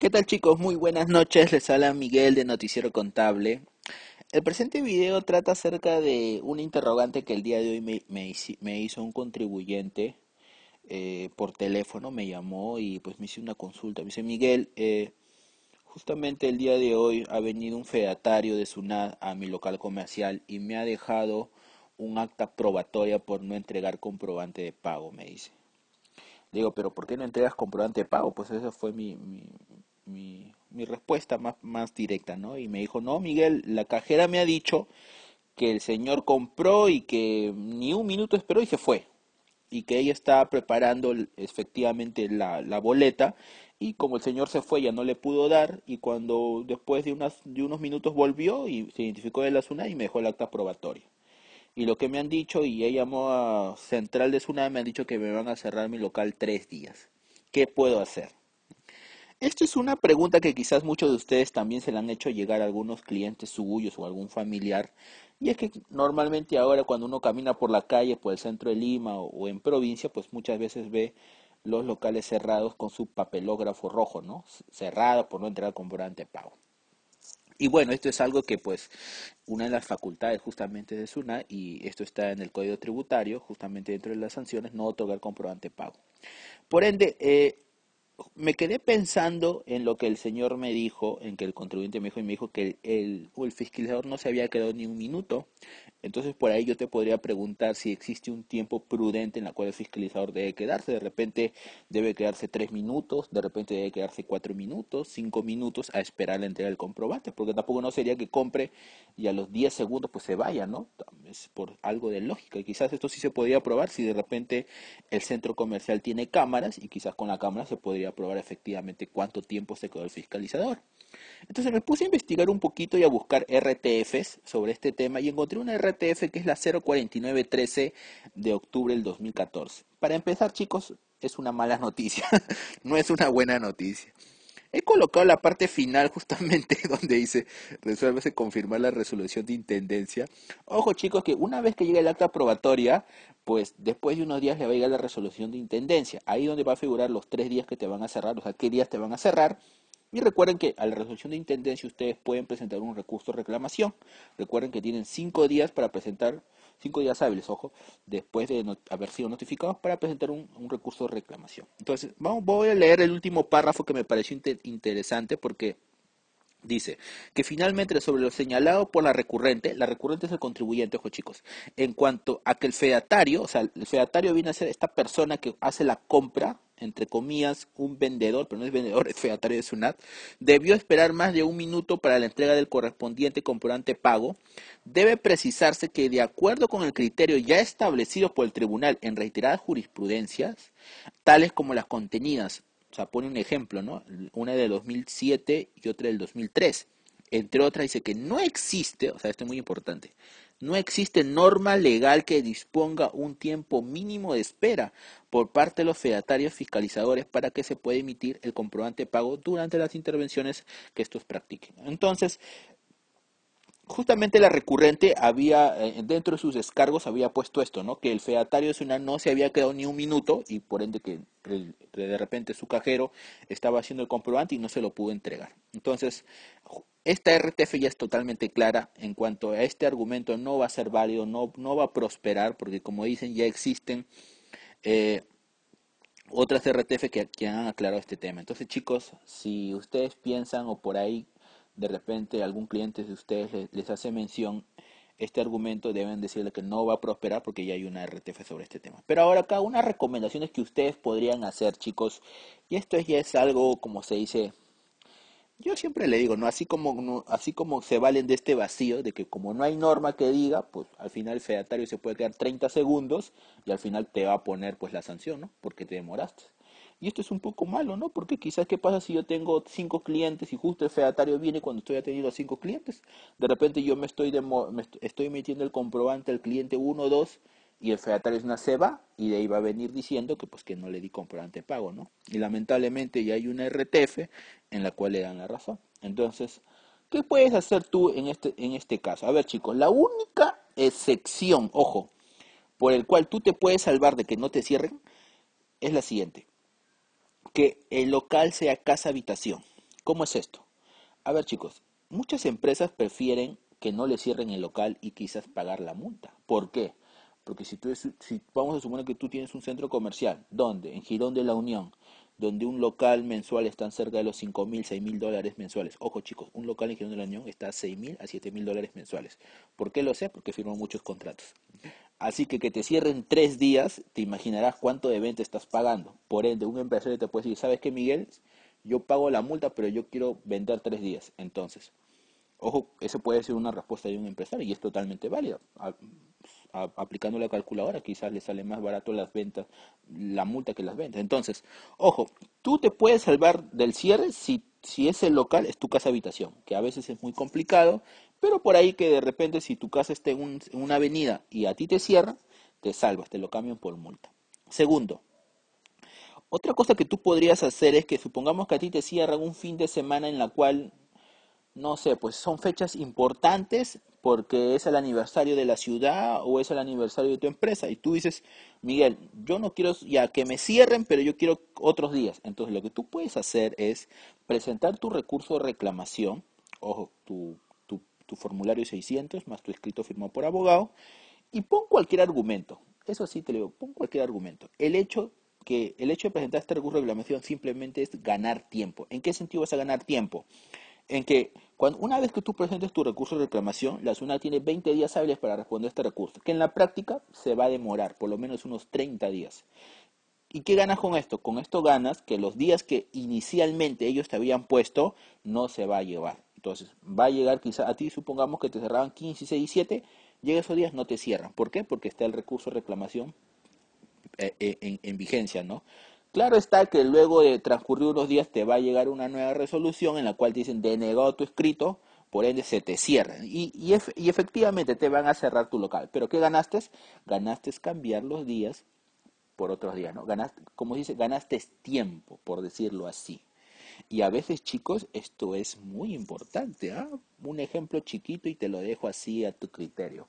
¿Qué tal chicos? Muy buenas noches, les habla Miguel de Noticiero Contable. El presente video trata acerca de una interrogante que el día de hoy me, me, hizo un contribuyente eh, por teléfono, me llamó y pues me hizo una consulta. Me dice, Miguel, eh, justamente el día de hoy ha venido un fedatario de SUNAT a mi local comercial y me ha dejado un acta probatoria por no entregar comprobante de pago, me dice. Digo, pero ¿por qué no entregas comprobante de pago? Pues esa fue mi, mi, respuesta más, más directa, ¿no? Y me dijo, no, Miguel, la cajera me ha dicho que el señor compró y que ni un minuto esperó y se fue. Y que ella estaba preparando efectivamente la, la boleta y como el señor se fue ya no le pudo dar y cuando después de, unas, de unos minutos volvió y se identificó de la SUNA y me dejó el acta probatoria. Y lo que me han dicho, y ella llamó a Central de SUNA, me han dicho que me van a cerrar mi local tres días. ¿Qué puedo hacer? Esto es una pregunta que quizás muchos de ustedes también se la han hecho llegar a algunos clientes suyos o algún familiar. Y es que normalmente ahora cuando uno camina por la calle, por el centro de Lima o, en provincia, pues muchas veces ve los locales cerrados con su papelógrafo rojo, ¿no? Cerrado por no entrar comprobante de pago. Y bueno, esto es algo que pues una de las facultades justamente de SUNA, y esto está en el Código Tributario, justamente dentro de las sanciones, no otorgar comprobante pago. Por ende, eh, me quedé pensando en lo que el señor me dijo, en que el contribuyente me dijo y me dijo que el, fiscalizador no se había quedado ni un minuto. Entonces por ahí yo te podría preguntar si existe un tiempo prudente en el cual el fiscalizador debe quedarse. De repente debe quedarse tres minutos, de repente debe quedarse cuatro minutos, cinco minutos a esperar la entrega del comprobante, porque tampoco no sería que compre y a los diez segundos pues se vaya, ¿no? Es por algo de lógica. Y quizás esto sí se podría probar si de repente el centro comercial tiene cámaras y quizás con la cámara se podría probar efectivamente cuánto tiempo se quedó el fiscalizador. Entonces me puse a investigar un poquito y a buscar RTFs sobre este tema y encontré una RTF que es la 04913 de octubre del 2014. Para empezar, chicos, es una mala noticia, no es una buena noticia. He colocado la parte final justamente donde dice resuélvese confirmar la resolución de intendencia. Ojo chicos que una vez que llegue el acta probatoria, pues después de unos días le va a llegar la resolución de intendencia. Ahí donde va a figurar los tres días que te van a cerrar, o sea, qué días te van a cerrar. Y recuerden que a la resolución de intendencia ustedes pueden presentar un recurso de reclamación. Recuerden que tienen cinco días para presentar cinco días hábiles, ojo, después de haber sido notificados para presentar un, recurso de reclamación. Entonces, vamos, voy a leer el último párrafo que me pareció interesante porque Dice que finalmente sobre lo señalado por la recurrente, la recurrente es el contribuyente, ojo chicos, en cuanto a que el fedatario, o sea, el fedatario viene a ser esta persona que hace la compra entre comillas, un vendedor, pero no es vendedor, es fedatario de SUNAT, debió esperar más de un minuto para la entrega del correspondiente comprobante pago, debe precisarse que de acuerdo con el criterio ya establecido por el tribunal en reiteradas jurisprudencias, tales como las contenidas, o sea, pone un ejemplo, ¿no? Una del 2007 y otra del 2003. Entre otras dice que no existe, o sea, esto es muy importante, no existe norma legal que disponga un tiempo mínimo de espera por parte de los fedatarios fiscalizadores para que se pueda emitir el comprobante de pago durante las intervenciones que estos practiquen. Entonces, justamente la recurrente había, eh, dentro de sus descargos, había puesto esto, ¿no? Que el fedatario de una no se había quedado ni un minuto y por ende que de repente su cajero estaba haciendo el comprobante y no se lo pudo entregar. Entonces, esta RTF ya es totalmente clara en cuanto a este argumento no va a ser válido, no, no va a prosperar, porque como dicen, ya existen eh, otras RTF que, que han aclarado este tema. Entonces, chicos, si ustedes piensan o por ahí de repente algún cliente de ustedes les, hace mención este argumento, deben decirle que no va a prosperar porque ya hay una RTF sobre este tema. Pero ahora acá unas recomendaciones que ustedes podrían hacer, chicos, y esto ya es algo, como se dice, yo siempre le digo, ¿no? Así como, así como se valen de este vacío, de que como no hay norma que diga, pues al final el fedatario se puede quedar 30 segundos y al final te va a poner pues la sanción, ¿no? Porque te demoraste. Y esto es un poco malo, ¿no? Porque quizás, ¿qué pasa si yo tengo cinco clientes y justo el fedatario viene cuando estoy atendiendo a cinco clientes? De repente yo me estoy, me estoy metiendo el comprobante al cliente 1 2 y el fedatario es una ceba y de ahí va a venir diciendo que pues que no le di comprobante de pago, ¿no? Y lamentablemente ya hay una RTF en la cual le dan la razón. Entonces, ¿qué puedes hacer tú en este, en este caso? A ver chicos, la única excepción, ojo, por el cual tú te puedes salvar de que no te cierren es la siguiente que el local sea casa habitación. ¿Cómo es esto? A ver chicos, muchas empresas prefieren que no le cierren el local y quizás pagar la multa. ¿Por qué? Porque si, tú, si vamos a suponer que tú tienes un centro comercial, ¿dónde? En Girón de la Unión, donde un local mensual está cerca de los 5 mil, 6 mil dólares mensuales. Ojo chicos, un local en Girón de la Unión está a 6 mil a 7 mil dólares mensuales. ¿Por qué lo sé? Porque firmó muchos contratos. Así que que te cierren tres días, te imaginarás cuánto de venta estás pagando. Por ende, un empresario te puede decir, ¿sabes qué, Miguel? Yo pago la multa, pero yo quiero vender tres días. Entonces, ojo, eso puede ser una respuesta de un empresario y es totalmente válido aplicando la calculadora, quizás le sale más barato las ventas, la multa que las ventas. Entonces, ojo, tú te puedes salvar del cierre si, si ese local es tu casa habitación, que a veces es muy complicado, pero por ahí que de repente si tu casa está en, en una avenida y a ti te cierran, te salvas, te lo cambian por multa. Segundo, otra cosa que tú podrías hacer es que supongamos que a ti te cierran un fin de semana en la cual no sé, pues son fechas importantes porque es el aniversario de la ciudad o es el aniversario de tu empresa. Y tú dices, Miguel, yo no quiero ya que me cierren, pero yo quiero otros días. Entonces lo que tú puedes hacer es presentar tu recurso de reclamación, ojo, tu, tu, formulario 600 más tu escrito firmado por abogado, y pon cualquier argumento. Eso sí te lo digo, pon cualquier argumento. El hecho que el hecho de presentar este recurso de reclamación simplemente es ganar tiempo. ¿En qué sentido vas a ganar tiempo? en que cuando, una vez que tú presentes tu recurso de reclamación, la SUNAT tiene 20 días hábiles para responder este recurso, que en la práctica se va a demorar por lo menos unos 30 días. ¿Y qué ganas con esto? Con esto ganas que los días que inicialmente ellos te habían puesto no se va a llevar. Entonces, va a llegar quizá a ti, supongamos que te cerraban 15, 16 y 7, llega esos días, no te cierran. ¿Por qué? Porque está el recurso de reclamación eh, eh, en, en vigencia, ¿no? Claro está que luego de transcurrir unos días te va a llegar una nueva resolución en la cual te dicen denegado tu escrito, por ende se te cierra. Y, y, y, efectivamente te van a cerrar tu local. Pero ¿qué ganaste? Ganaste cambiar los días por otros días, ¿no? Ganaste, como dice, ganaste tiempo, por decirlo así. Y a veces, chicos, esto es muy importante. ¿ah? Un ejemplo chiquito y te lo dejo así a tu criterio.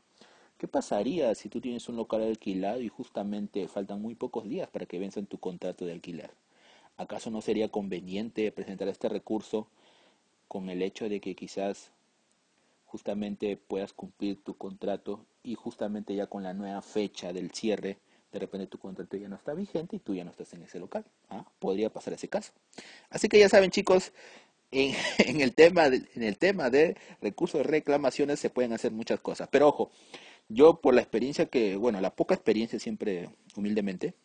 ¿Qué pasaría si tú tienes un local alquilado y justamente faltan muy pocos días para que venzan tu contrato de alquiler? ¿Acaso no sería conveniente presentar este recurso con el hecho de que quizás justamente puedas cumplir tu contrato y justamente ya con la nueva fecha del cierre, de repente tu contrato ya no está vigente y tú ya no estás en ese local? ¿Ah? Podría pasar ese caso. Así que ya saben chicos, en, el tema de, en el tema de recursos de reclamaciones se pueden hacer muchas cosas. Pero ojo, yo por la experiencia que, bueno, la poca experiencia siempre, humildemente,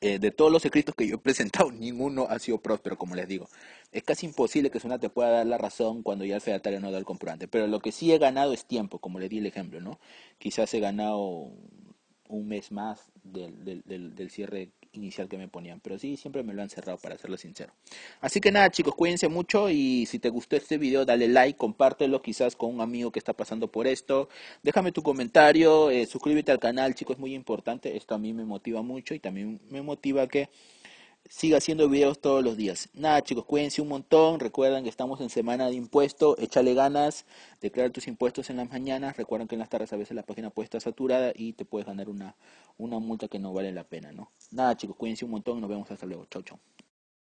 eh, de todos los escritos que yo he presentado, ninguno ha sido próspero, como les digo. Es casi imposible que Suna te pueda dar la razón cuando ya el fedatario no da el comprobante. Pero lo que sí he ganado es tiempo, como le di el ejemplo, ¿no? Quizás he ganado un mes más del, del, del, cierre inicial que me ponían. Pero sí, siempre me lo han cerrado, para serlo sincero. Así que nada, chicos, cuídense mucho y si te gustó este video, dale like, compártelo quizás con un amigo que está pasando por esto. Déjame tu comentario, eh, suscríbete al canal, chicos, es muy importante. Esto a mí me motiva mucho y también me motiva que siga haciendo videos todos los días. Nada, chicos, cuídense un montón. Recuerden que estamos en semana de impuesto. Échale ganas. Declara tus impuestos en las mañanas. Recuerden que en las tardes a veces la página puede estar saturada y te puedes ganar una, una multa que no vale la pena, ¿no? Nada, chicos, cuídense un montón. Nos vemos hasta luego. Chau, chau.